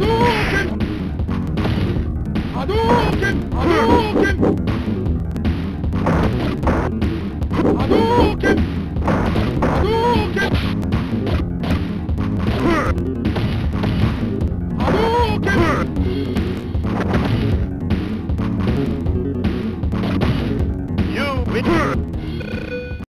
Hadouken! Hadouken! Hadouken! Hadouken! Hadouken! Hadouken! You win!